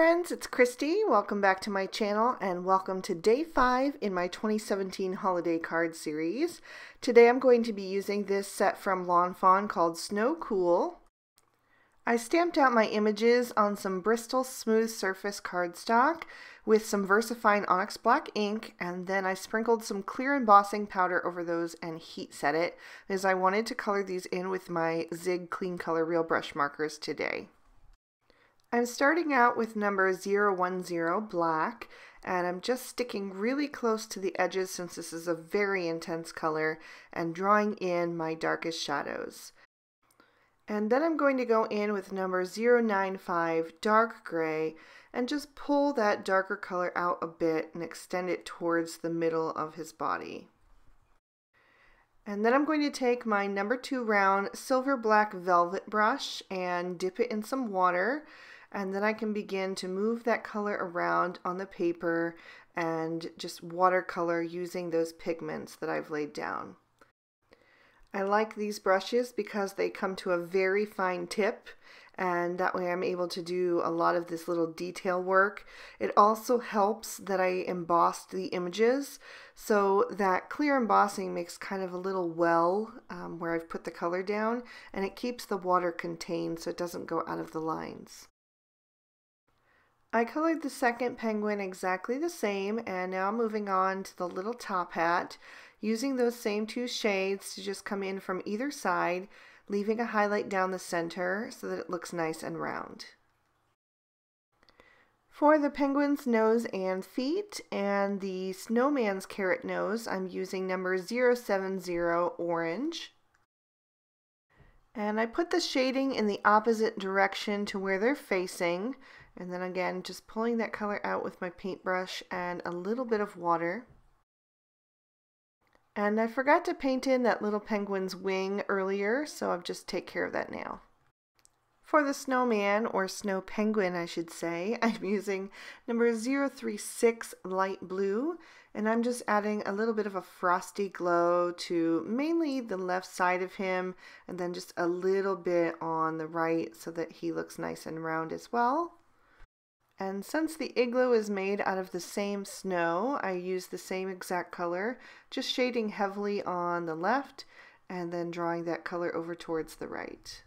friends, it's Christy. Welcome back to my channel and welcome to day 5 in my 2017 holiday card series. Today I'm going to be using this set from Lawn Fawn called Snow Cool. I stamped out my images on some Bristol Smooth Surface cardstock with some VersaFine Onyx Black ink and then I sprinkled some clear embossing powder over those and heat set it as I wanted to color these in with my Zig Clean Color Real Brush markers today. I'm starting out with number 010 black and I'm just sticking really close to the edges since this is a very intense color and drawing in my darkest shadows. And then I'm going to go in with number 095 dark gray and just pull that darker color out a bit and extend it towards the middle of his body. And then I'm going to take my number two round silver black velvet brush and dip it in some water and then I can begin to move that color around on the paper and just watercolor using those pigments that I've laid down. I like these brushes because they come to a very fine tip and that way I'm able to do a lot of this little detail work. It also helps that I embossed the images so that clear embossing makes kind of a little well um, where I've put the color down and it keeps the water contained so it doesn't go out of the lines. I colored the second penguin exactly the same and now moving on to the little top hat using those same two shades to just come in from either side leaving a highlight down the center so that it looks nice and round. For the penguin's nose and feet and the snowman's carrot nose I'm using number 070 orange. And I put the shading in the opposite direction to where they're facing and then again, just pulling that color out with my paintbrush and a little bit of water. And I forgot to paint in that little penguin's wing earlier, so I'll just take care of that now. For the snowman, or snow penguin I should say, I'm using number 036 light blue, and I'm just adding a little bit of a frosty glow to mainly the left side of him, and then just a little bit on the right so that he looks nice and round as well. And since the igloo is made out of the same snow, I use the same exact color, just shading heavily on the left and then drawing that color over towards the right.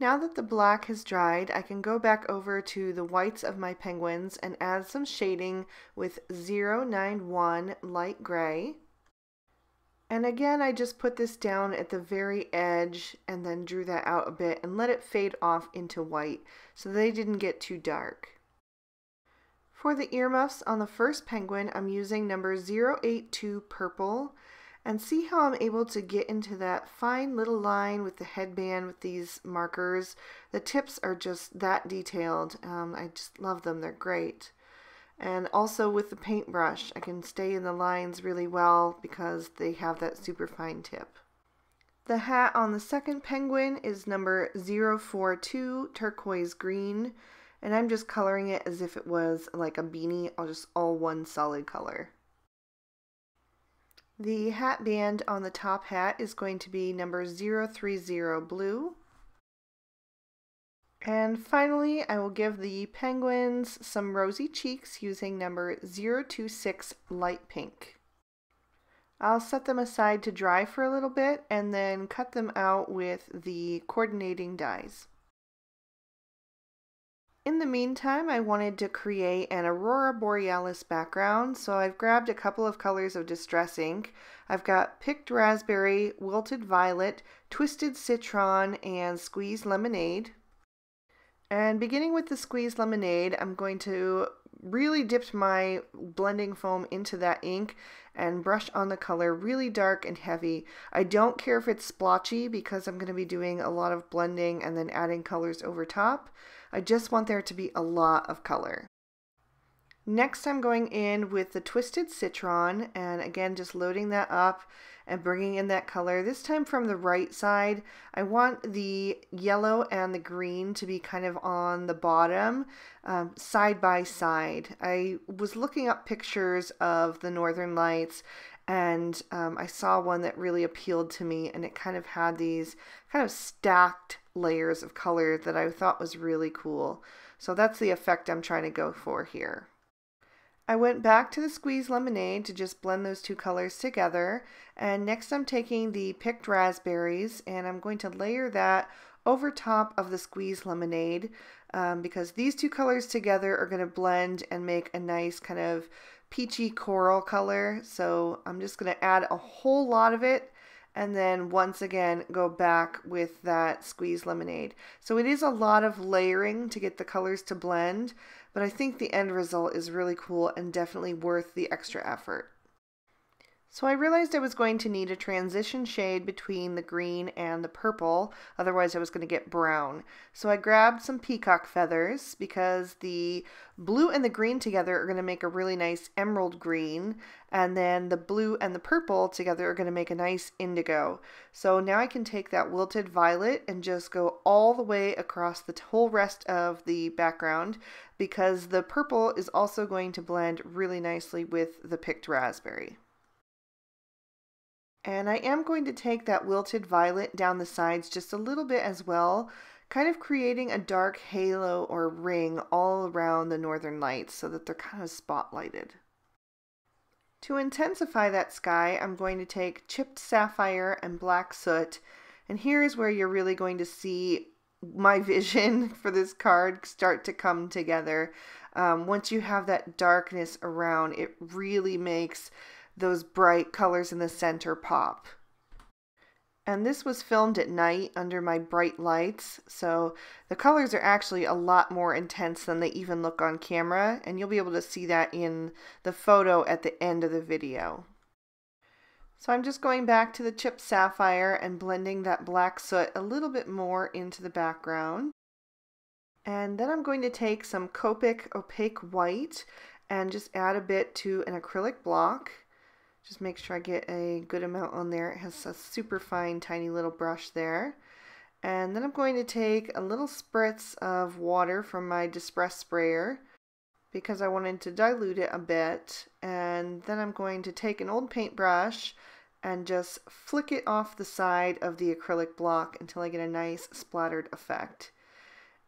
Now that the black has dried, I can go back over to the whites of my penguins and add some shading with 091 light gray. And again, I just put this down at the very edge and then drew that out a bit and let it fade off into white so they didn't get too dark. For the earmuffs on the first penguin, I'm using number 082 purple and see how I'm able to get into that fine little line with the headband with these markers. The tips are just that detailed. Um, I just love them. They're great. And also with the paintbrush, I can stay in the lines really well because they have that super fine tip. The hat on the second penguin is number 042 turquoise green and I'm just coloring it as if it was like a beanie, I'll just all one solid color. The hat band on the top hat is going to be number 030 blue and finally, I will give the penguins some rosy cheeks using number 026 light pink. I'll set them aside to dry for a little bit and then cut them out with the coordinating dies. In the meantime, I wanted to create an Aurora Borealis background, so I've grabbed a couple of colors of Distress ink. I've got Picked Raspberry, Wilted Violet, Twisted Citron, and Squeezed Lemonade. And beginning with the squeezed lemonade, I'm going to really dip my blending foam into that ink and brush on the color really dark and heavy. I don't care if it's splotchy because I'm going to be doing a lot of blending and then adding colors over top. I just want there to be a lot of color. Next I'm going in with the Twisted Citron and again just loading that up and bringing in that color. This time from the right side, I want the yellow and the green to be kind of on the bottom, um, side by side. I was looking up pictures of the Northern Lights and um, I saw one that really appealed to me and it kind of had these kind of stacked layers of color that I thought was really cool. So that's the effect I'm trying to go for here. I went back to the squeeze lemonade to just blend those two colors together. And next I'm taking the picked raspberries and I'm going to layer that over top of the squeeze lemonade um, because these two colors together are going to blend and make a nice kind of peachy coral color. So I'm just going to add a whole lot of it and then once again go back with that squeeze lemonade. So it is a lot of layering to get the colors to blend, but I think the end result is really cool and definitely worth the extra effort. So I realized I was going to need a transition shade between the green and the purple, otherwise I was going to get brown. So I grabbed some peacock feathers because the blue and the green together are going to make a really nice emerald green, and then the blue and the purple together are going to make a nice indigo. So now I can take that wilted violet and just go all the way across the whole rest of the background because the purple is also going to blend really nicely with the picked raspberry. And I am going to take that wilted violet down the sides just a little bit as well, kind of creating a dark halo or ring all around the northern lights so that they're kind of spotlighted. To intensify that sky, I'm going to take chipped sapphire and black soot, and here is where you're really going to see my vision for this card start to come together. Um, once you have that darkness around, it really makes those bright colors in the center pop. And this was filmed at night under my bright lights, so the colors are actually a lot more intense than they even look on camera, and you'll be able to see that in the photo at the end of the video. So I'm just going back to the chip sapphire and blending that black soot a little bit more into the background. And then I'm going to take some Copic opaque white and just add a bit to an acrylic block. Just make sure I get a good amount on there. It has a super fine, tiny little brush there. And then I'm going to take a little spritz of water from my Distress sprayer because I wanted to dilute it a bit. And then I'm going to take an old paintbrush and just flick it off the side of the acrylic block until I get a nice splattered effect.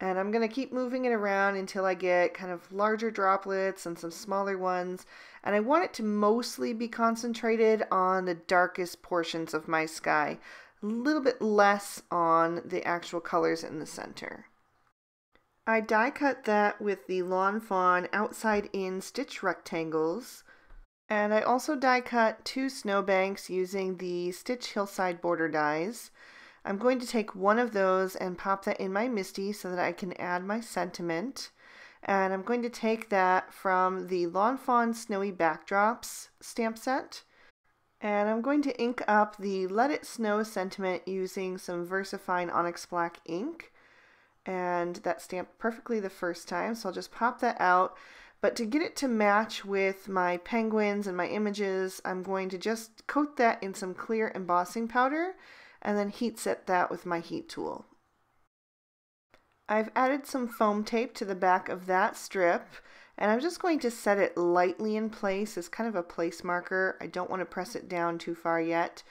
And I'm going to keep moving it around until I get kind of larger droplets and some smaller ones. And I want it to mostly be concentrated on the darkest portions of my sky, a little bit less on the actual colors in the center. I die cut that with the Lawn Fawn outside in stitch rectangles. And I also die cut two snowbanks using the Stitch Hillside border dies. I'm going to take one of those and pop that in my MISTI so that I can add my sentiment. And I'm going to take that from the Lawn Fawn Snowy Backdrops stamp set. And I'm going to ink up the Let It Snow sentiment using some VersaFine Onyx Black ink. And that stamped perfectly the first time, so I'll just pop that out. But to get it to match with my penguins and my images, I'm going to just coat that in some clear embossing powder and then heat set that with my heat tool. I've added some foam tape to the back of that strip and I'm just going to set it lightly in place as kind of a place marker. I don't want to press it down too far yet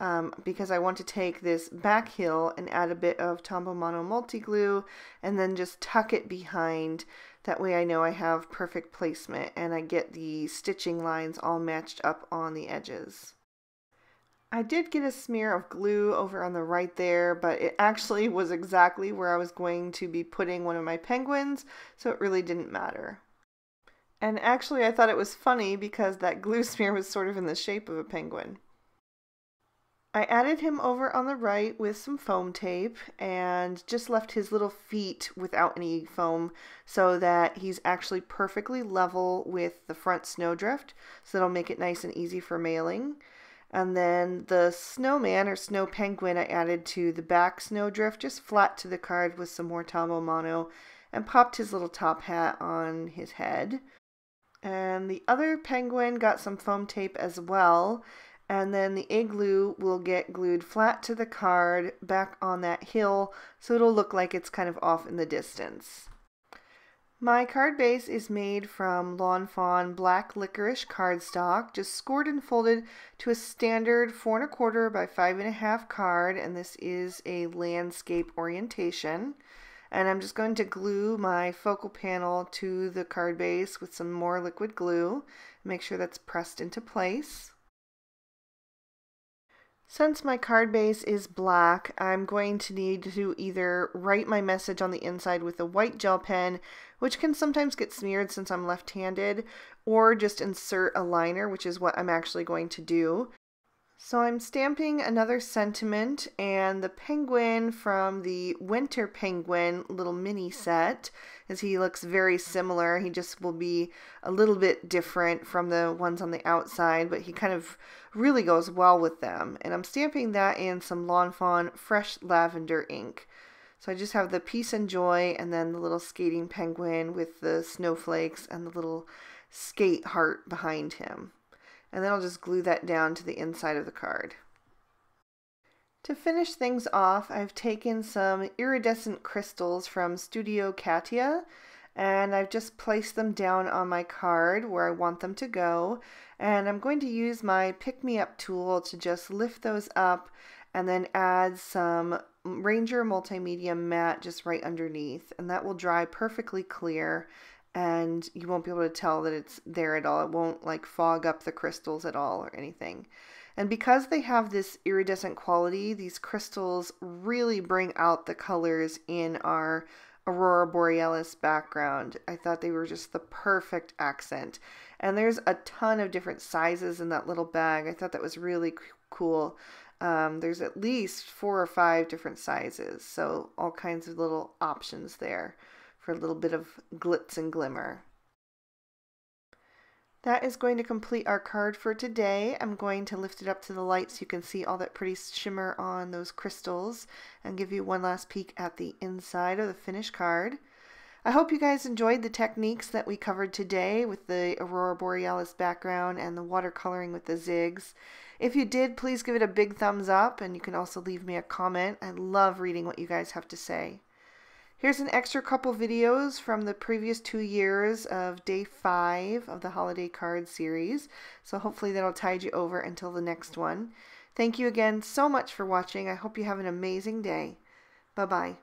um, because I want to take this back hill and add a bit of Tombow Mono multi-glue and then just tuck it behind. That way I know I have perfect placement and I get the stitching lines all matched up on the edges. I did get a smear of glue over on the right there, but it actually was exactly where I was going to be putting one of my penguins, so it really didn't matter. And actually I thought it was funny because that glue smear was sort of in the shape of a penguin. I added him over on the right with some foam tape and just left his little feet without any foam so that he's actually perfectly level with the front snowdrift so that'll make it nice and easy for mailing. And then the snowman or snow penguin I added to the back snowdrift, just flat to the card with some more Tombow Mono and popped his little top hat on his head. And the other penguin got some foam tape as well. And then the igloo will get glued flat to the card back on that hill so it'll look like it's kind of off in the distance. My card base is made from Lawn Fawn Black Licorice cardstock, just scored and folded to a standard four and a quarter by five and a half card, and this is a landscape orientation. And I'm just going to glue my focal panel to the card base with some more liquid glue. Make sure that's pressed into place. Since my card base is black, I'm going to need to either write my message on the inside with a white gel pen, which can sometimes get smeared since I'm left-handed, or just insert a liner, which is what I'm actually going to do. So I'm stamping another sentiment and the penguin from the Winter Penguin little mini hmm. set as he looks very similar. He just will be a little bit different from the ones on the outside, but he kind of really goes well with them. And I'm stamping that in some Lawn Fawn Fresh Lavender ink. So I just have the Peace and Joy and then the little skating penguin with the snowflakes and the little skate heart behind him and then I'll just glue that down to the inside of the card. To finish things off, I've taken some iridescent crystals from Studio Katia and I've just placed them down on my card where I want them to go. And I'm going to use my Pick Me Up tool to just lift those up and then add some Ranger Multi Medium Matte just right underneath. And that will dry perfectly clear and you won't be able to tell that it's there at all. It won't like fog up the crystals at all or anything. And because they have this iridescent quality, these crystals really bring out the colors in our Aurora Borealis background. I thought they were just the perfect accent. And there's a ton of different sizes in that little bag. I thought that was really cool. Um, there's at least four or five different sizes, so all kinds of little options there for a little bit of glitz and glimmer. That is going to complete our card for today. I'm going to lift it up to the light so you can see all that pretty shimmer on those crystals and give you one last peek at the inside of the finished card. I hope you guys enjoyed the techniques that we covered today with the Aurora Borealis background and the watercoloring with the zigs. If you did, please give it a big thumbs up and you can also leave me a comment. I love reading what you guys have to say. Here's an extra couple videos from the previous two years of day five of the holiday card series. So hopefully that'll tide you over until the next one. Thank you again so much for watching. I hope you have an amazing day. Bye-bye.